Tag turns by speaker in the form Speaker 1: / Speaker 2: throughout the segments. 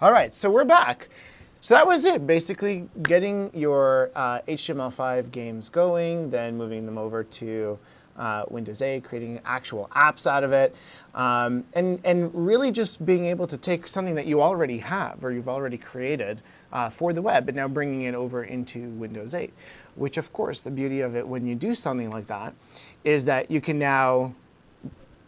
Speaker 1: All right, so we're back. So that was it, basically getting your uh, HTML5 games going, then moving them over to uh, Windows 8, creating actual apps out of it, um, and, and really just being able to take something that you already have or you've already created uh, for the web, but now bringing it over into Windows 8. Which, of course, the beauty of it when you do something like that is that you can now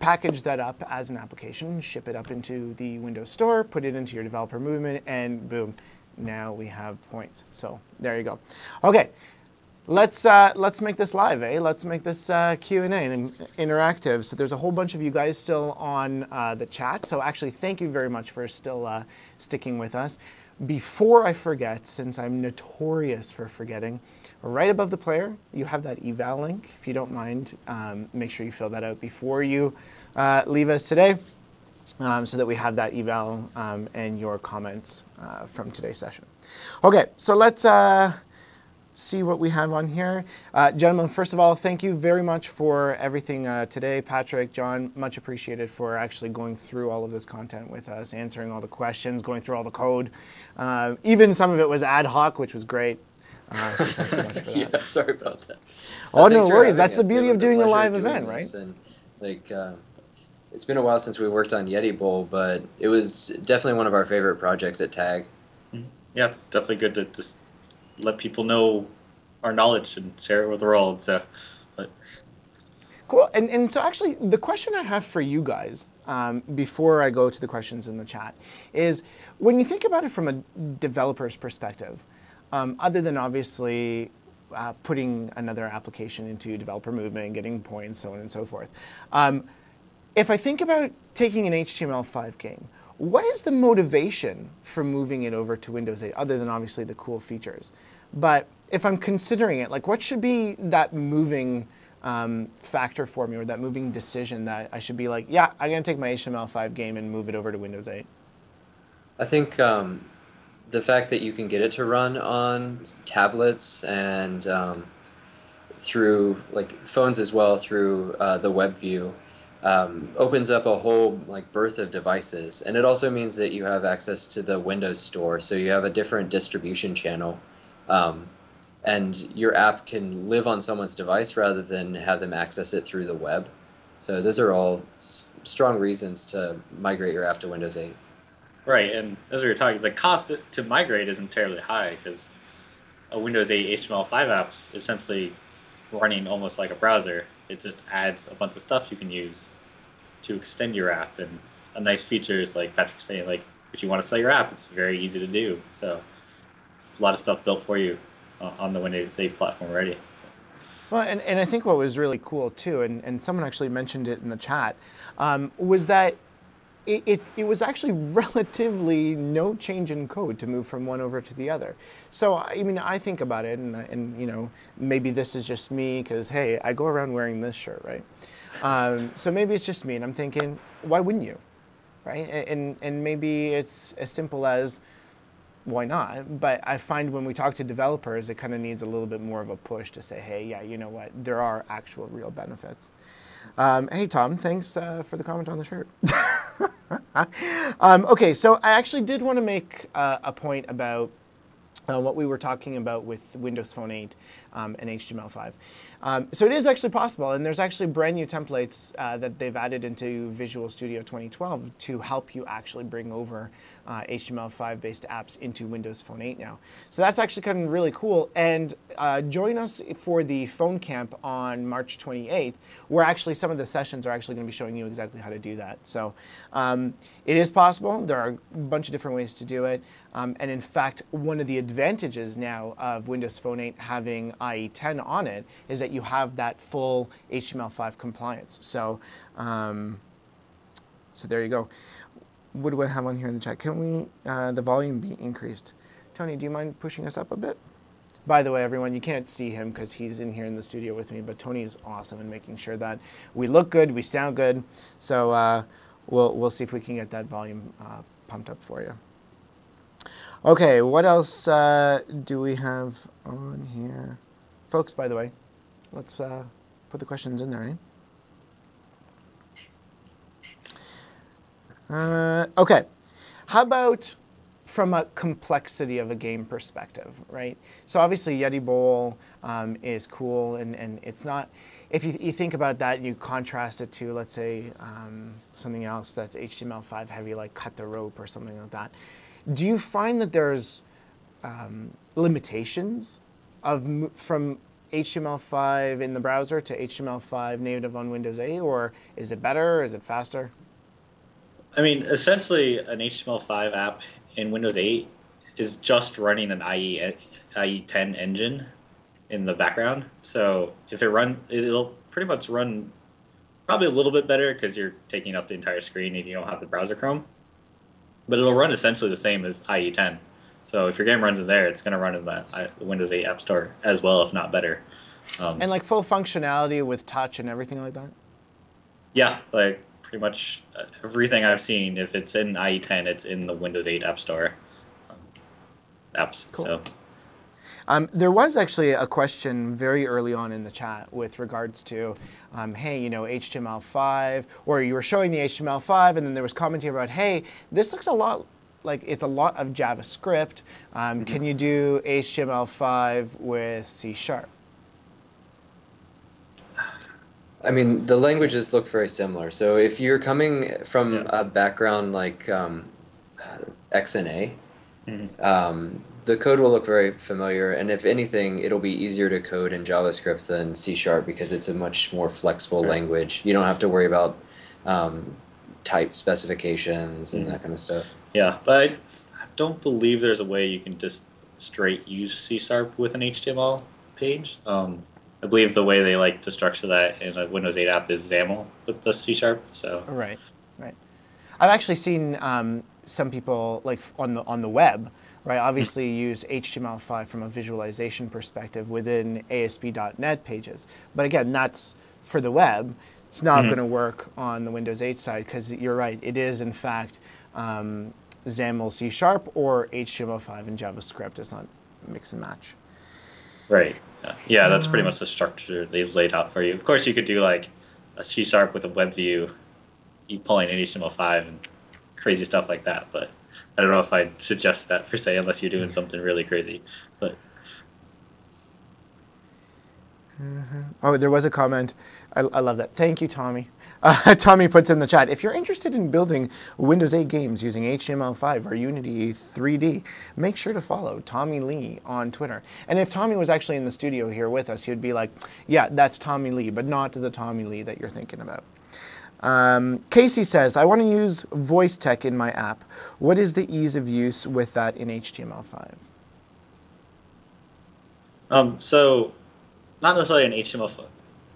Speaker 1: package that up as an application, ship it up into the Windows Store, put it into your developer movement, and boom, now we have points. So there you go. Okay, let's uh, let's make this live, eh? Let's make this uh, Q and A interactive. So there's a whole bunch of you guys still on uh, the chat. So actually, thank you very much for still uh, sticking with us. Before I forget, since I'm notorious for forgetting. Right above the player, you have that eval link. If you don't mind, um, make sure you fill that out before you uh, leave us today um, so that we have that eval um, and your comments uh, from today's session. Okay, so let's uh, see what we have on here. Uh, gentlemen, first of all, thank you very much for everything uh, today. Patrick, John, much appreciated for actually going through all of this content with us, answering all the questions, going through all the code. Uh, even some of it was ad hoc, which was great. Uh, so thanks so much for that.
Speaker 2: yeah, sorry about that.
Speaker 1: Oh, no worries. That's the beauty of doing a live event, right?
Speaker 2: And like, uh, it's been a while since we worked on Yeti Bowl, but it was definitely one of our favorite projects at Tag.
Speaker 3: Mm-hmm. Yeah, it's definitely good to just let people know our knowledge and share it with the world. So, but.
Speaker 1: Cool. And, and so actually, the question I have for you guys um, before I go to the questions in the chat is when you think about it from a developer's perspective, um, other than obviously uh, putting another application into developer movement, getting points, so on and so forth. Um, if I think about taking an HTML5 game, what is the motivation for moving it over to Windows 8, other than obviously the cool features? But if I'm considering it, like what should be that moving um, factor for me, or that moving decision that I should be like, yeah, I'm going to take my HTML5 game and move it over to Windows 8?
Speaker 2: I think um, the fact that you can get it to run on tablets and um, through like phones as well through uh, the web view um, opens up a whole like birth of devices. And it also means that you have access to the windows store so you have a different distribution channel um, and your app can live on someone's device rather than have them access it through the web. So those are all strong reasons to migrate your app to windows 8
Speaker 3: Right, and as we were talking, the cost to migrate isn't terribly high because a Windows 8 HTML5 app's essentially running almost like a browser. It just adds a bunch of stuff you can use to extend your app, and a nice feature is like Patrick saying, like if you want to sell your app, it's very easy to do. So it's a lot of stuff built for you uh, on the Windows 8 platform already. So.
Speaker 1: Well, and, and I think what was really cool too, and, and someone actually mentioned it in the chat, um, was that it, it, it, was actually relatively no change in code to move from one over to the other. So, I mean, I think about it, and, and you know, maybe this is just me because, hey, I go around wearing this shirt, right? Um, so maybe it's just me, and I'm thinking, why wouldn't you, right? And, and maybe it's as simple as, why not? But I find when we talk to developers, it kind of needs a little bit more of a push to say, hey, yeah, you know what, there are actual real benefits. Um, hey, Tom, thanks uh, for the comment on the shirt. um, okay, so I actually did want to make uh, a point about uh, what we were talking about with Windows Phone 8 um, and HTML5. Um, so it is actually possible, and there's actually brand new templates uh, that they've added into Visual Studio 2012 to help you actually bring over uh, HTML5 based apps into Windows Phone 8 now. So that's actually kind of really cool. And uh, join us for the phone camp on March 28th, where actually some of the sessions are actually going to be showing you exactly how to do that. So um, it is possible. There are a bunch of different ways to do it. Um, and in fact, one of the advantages now of Windows Phone 8 having IE10 on it is that you have that full HTML5 compliance. So, um, so there you go. What do I have on here in the chat? Can we, uh, the volume be increased? Tony, do you mind pushing us up a bit? By the way, everyone, you can't see him because he's in here in the studio with me, but Tony is awesome in making sure that we look good, we sound good. So uh, we'll, we'll see if we can get that volume uh, pumped up for you. Okay, what else uh, do we have on here? Folks, by the way, let's uh, put the questions in there, eh? Uh, okay, how about from a complexity of a game perspective, right? So obviously Yeti Bowl um, is cool, and, and it's not. If you, you think about that and you contrast it to, let's say, um, something else that's HTML5 heavy, like Cut the Rope or something like that, do you find that there's um, limitations of from HTML5 in the browser to HTML5 native on Windows 8, or is it better? Is it faster?
Speaker 3: I mean, essentially, an HTML5 app in Windows 8 is just running an IE IE10 engine in the background. So if it run, it'll pretty much run probably a little bit better because you're taking up the entire screen and you don't have the browser Chrome. But it'll run essentially the same as IE10. So if your game runs in there, it's going to run in the Windows 8 App Store as well, if not better. Um,
Speaker 1: And like full functionality with touch and everything like that?
Speaker 3: yeah, like pretty much uh, everything I've seen, if it's in IE10, it's in the Windows 8 App Store um, apps.
Speaker 1: Cool.
Speaker 3: So
Speaker 1: Um, there was actually a question very early on in the chat with regards to, um, hey, you know, HTML5, or you were showing the HTML5, and then there was commentary about, hey, this looks a lot like it's a lot of JavaScript. Um, Can you do HTML5 with C Sharp?
Speaker 2: I mean, the languages look very similar. So if you're coming from
Speaker 3: Yeah.
Speaker 2: a background like um, XNA,
Speaker 3: Mhm.
Speaker 2: um, the code will look very familiar. And if anything, it'll be easier to code in JavaScript than C Sharp because it's a much more flexible
Speaker 3: Right.
Speaker 2: language. You don't have to worry about um, type specifications and
Speaker 3: Mhm.
Speaker 2: that kind of stuff.
Speaker 3: Yeah, but I don't believe there's a way you can just straight use C sharp with an HTML page. Um, I believe the way they like to structure that in a Windows 8 app is XAML with the C sharp. So
Speaker 1: Right, right. I've actually seen um, some people like on the on the web, right? Obviously, use HTML5 from a visualization perspective within ASP.NET pages. But again, that's for the web. It's not
Speaker 3: Mhm.
Speaker 1: going to work on the Windows 8 side because you're right. It is in fact um, XAML C Sharp or HTML5 and JavaScript. It's not mix and match.
Speaker 3: right, yeah, yeah that's pretty much the structure they've laid out for you. Of course, you could do like a C sharp with a web view, you pulling in HTML5 and crazy stuff like that. But I don't know if I'd suggest that per se unless you're doing something really crazy. But
Speaker 1: Oh, there was a comment. I, I love that. Thank you, Tommy. Uh, Tommy puts in the chat if you're interested in building Windows 8 games using HTML5 or Unity 3D, make sure to follow Tommy Lee on Twitter. And if Tommy was actually in the studio here with us, he would be like, yeah, that's Tommy Lee, but not the Tommy Lee that you're thinking about. Um, Casey says, I want to use voice tech in my app. What is the ease of use with that in HTML5?
Speaker 3: Um, so, not necessarily in HTML5,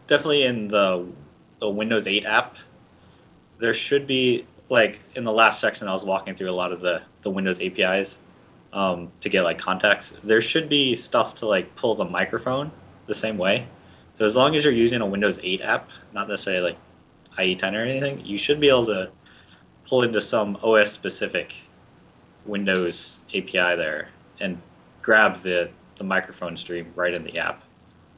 Speaker 3: definitely in the, the Windows 8 app, there should be, like, in the last section, I was walking through a lot of the, the Windows APIs um, to get, like, contacts. There should be stuff to, like, pull the microphone the same way. So, as long as you're using a Windows 8 app, not necessarily, like, IE10 or anything, you should be able to pull into some OS specific Windows API there and grab the, the microphone stream right in the app.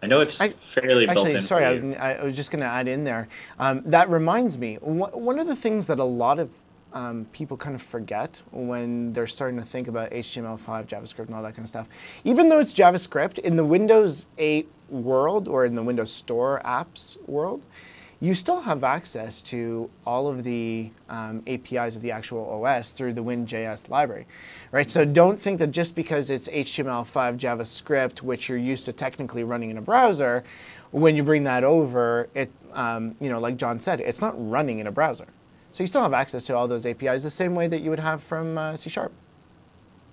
Speaker 3: I know it's
Speaker 1: I-
Speaker 3: fairly built
Speaker 1: Actually,
Speaker 3: in.
Speaker 1: sorry. I, I was just going to add in there. Um, that reminds me, one one of the things that a lot of um, people kind of forget when they're starting to think about HTML5, JavaScript, and all that kind of stuff. Even though it's JavaScript, in the Windows 8 world or in the Windows Store apps world, you still have access to all of the um, APIs of the actual OS through the WinJS library, right? So don't think that just because it's HTML5 JavaScript, which you're used to technically running in a browser, when you bring that over, it, um, you know, like John said, it's not running in a browser. So you still have access to all those APIs the same way that you would have from uh, C Sharp.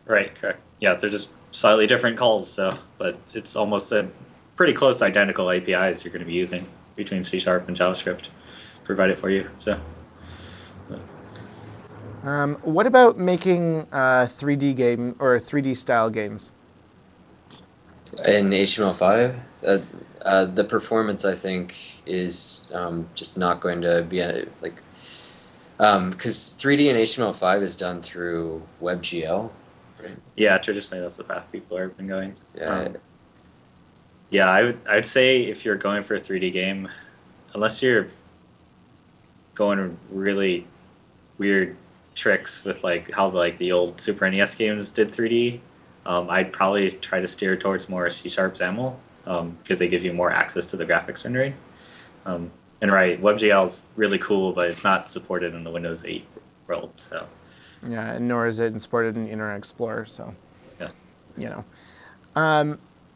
Speaker 3: Right, correct. Yeah, they're just slightly different calls, so but it's almost a pretty close identical APIs you're going to be using between C Sharp and JavaScript provide it for you. So
Speaker 1: Um, what about making uh, 3D game or 3D style games?
Speaker 2: In HTML5, uh, uh, the performance I think is um, just not going to be a, like because 3D in HTML5 is done through WebGL. Right?
Speaker 3: yeah, traditionally that's the path people have been going.
Speaker 2: Yeah.
Speaker 3: Um, yeah, I would I'd say if you're going for a 3D game, unless you're going really weird tricks with like how like the old Super NES games did 3D, um, I'd probably try to steer towards more C Sharp XAML because um, they give you more access to the graphics rendering. Um, and right, WebGL is really cool, but it's not supported in the Windows 8 world. So
Speaker 1: yeah, nor is it supported in Internet Explorer. So
Speaker 3: yeah,
Speaker 1: you know.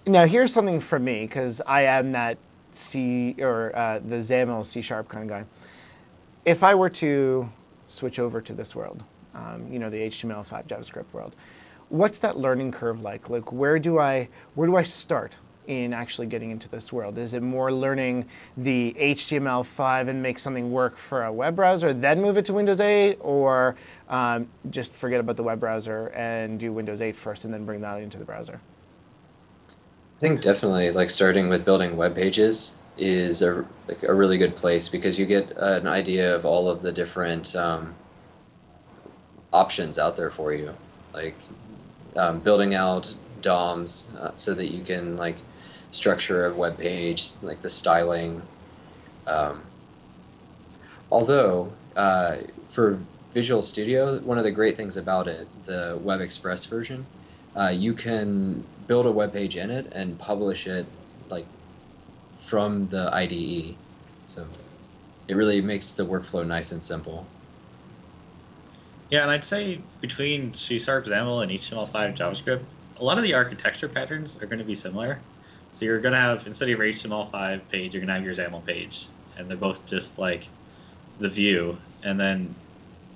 Speaker 1: Now here's something for me because I am that C or uh, the XAML C sharp kind of guy. If I were to switch over to this world, um, you know, the HTML5 JavaScript world, what's that learning curve like? Like, where do I where do I start in actually getting into this world? Is it more learning the HTML5 and make something work for a web browser, then move it to Windows 8, or um, just forget about the web browser and do Windows 8 first and then bring that into the browser?
Speaker 2: I think definitely like starting with building web pages is a, like a really good place because you get an idea of all of the different um, options out there for you. Like um, building out DOMs uh, so that you can like structure a web page, like the styling. Um, although uh, for Visual Studio, one of the great things about it, the Web Express version, uh, you can build a web page in it and publish it like from the IDE. So it really makes the workflow nice and simple.
Speaker 3: Yeah, and I'd say between C Sharp XAML and HTML5 JavaScript, a lot of the architecture patterns are going to be similar. So you're going to have, instead of your HTML5 page, you're going to have your XAML page. And they're both just like the view. And then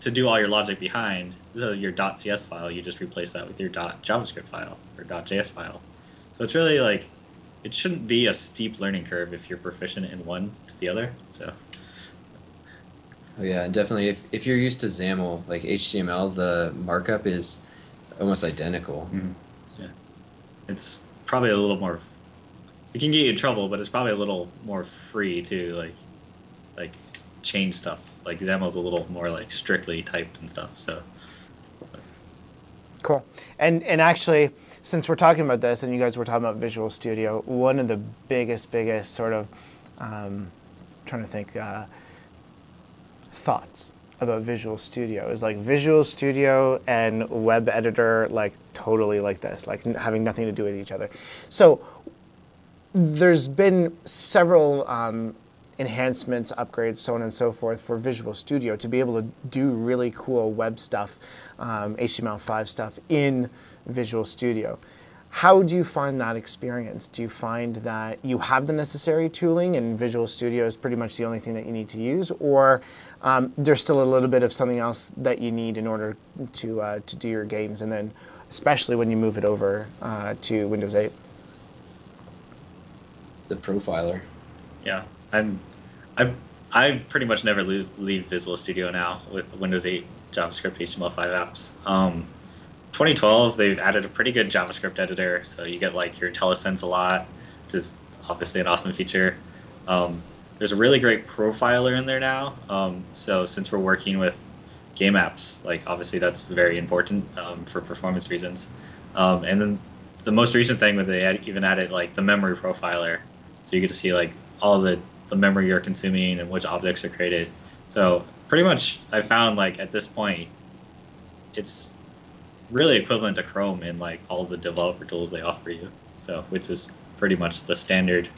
Speaker 3: to do all your logic behind, so your .cs file, you just replace that with your .javascript file or .js file. So it's really like, it shouldn't be a steep learning curve if you're proficient in one to the other. So
Speaker 2: Oh yeah, and definitely if, if you're used to XAML, like HTML, the markup is almost identical.
Speaker 3: Mm-hmm. Yeah. It's probably a little more it can get you in trouble, but it's probably a little more free too, like like change stuff. Like XAML's a little more like strictly typed and stuff. So
Speaker 1: cool. And and actually, since we're talking about this, and you guys were talking about Visual Studio, one of the biggest biggest sort of um, trying to think. Uh, thoughts about Visual Studio is like Visual Studio and web editor like totally like this, like having nothing to do with each other. So there's been several um, enhancements, upgrades, so on and so forth for Visual Studio to be able to do really cool web stuff, um, HTML5 stuff in Visual Studio. How do you find that experience? Do you find that you have the necessary tooling and Visual Studio is pretty much the only thing that you need to use, or um, there's still a little bit of something else that you need in order to uh, to do your games, and then especially when you move it over uh, to Windows 8?
Speaker 2: The profiler.
Speaker 3: Yeah, I'm, I I pretty much never leave, leave Visual Studio now with Windows 8 JavaScript HTML5 apps. Um, 2012, they've added a pretty good JavaScript editor, so you get like your IntelliSense a lot, which is obviously an awesome feature. Um, there's a really great profiler in there now. Um, so since we're working with game apps, like obviously that's very important um, for performance reasons. Um, and then the most recent thing that they had, even added like the memory profiler, so you get to see like all the the memory you're consuming and which objects are created. So pretty much, I found like at this point, it's really equivalent to Chrome in like all the developer tools they offer you. So which is pretty much the standard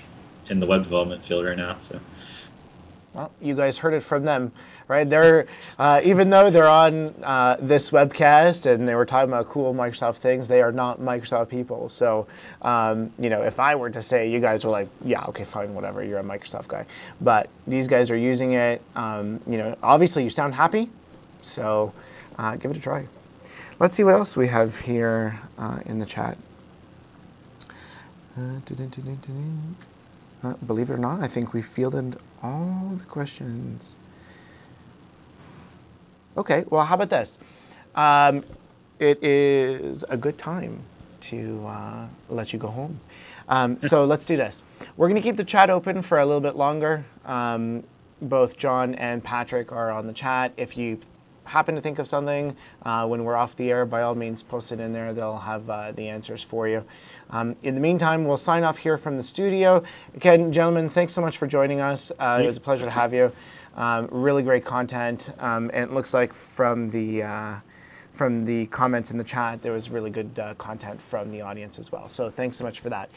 Speaker 3: in the web development field right now. So.
Speaker 1: Well, you guys heard it from them, right? They're uh, even though they're on uh, this webcast and they were talking about cool Microsoft things, they are not Microsoft people. So, um, you know, if I were to say, you guys were like, yeah, okay, fine, whatever, you're a Microsoft guy, but these guys are using it. Um, you know, obviously you sound happy, so uh, give it a try. Let's see what else we have here uh, in the chat. Uh, uh, believe it or not, I think we fielded all the questions. Okay, well, how about this? Um, it is a good time to uh, let you go home. Um, so let's do this. We're going to keep the chat open for a little bit longer. Um, both John and Patrick are on the chat. If you happen to think of something uh, when we're off the air, by all means, post it in there. They'll have uh, the answers for you. Um, in the meantime, we'll sign off here from the studio. Again, gentlemen, thanks so much for joining us. Uh, it was a pleasure to have you. Um, really great content, um, and it looks like from the uh, from the comments in the chat, there was really good uh, content from the audience as well. So thanks so much for that.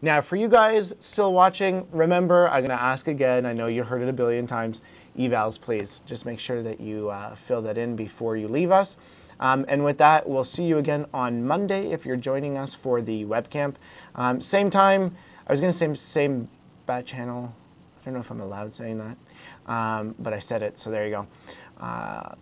Speaker 1: Now, for you guys still watching, remember, I'm going to ask again. I know you heard it a billion times. Evals, please. Just make sure that you uh, fill that in before you leave us. Um, and with that, we'll see you again on Monday if you're joining us for the webcamp. Um, same time, I was going to say same bat channel. I don't know if I'm allowed saying that, um, but I said it, so there you go. Uh,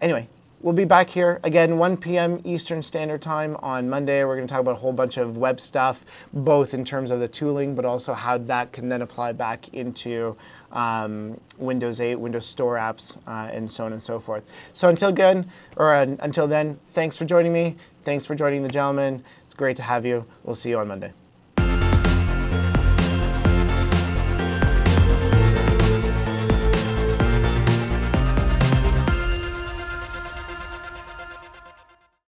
Speaker 1: anyway, We'll be back here again 1 p.m. Eastern Standard Time on Monday. We're going to talk about a whole bunch of web stuff, both in terms of the tooling, but also how that can then apply back into um, Windows 8, Windows Store apps, uh, and so on and so forth. So until again, or uh, until then, thanks for joining me. Thanks for joining the gentleman. It's great to have you. We'll see you on Monday.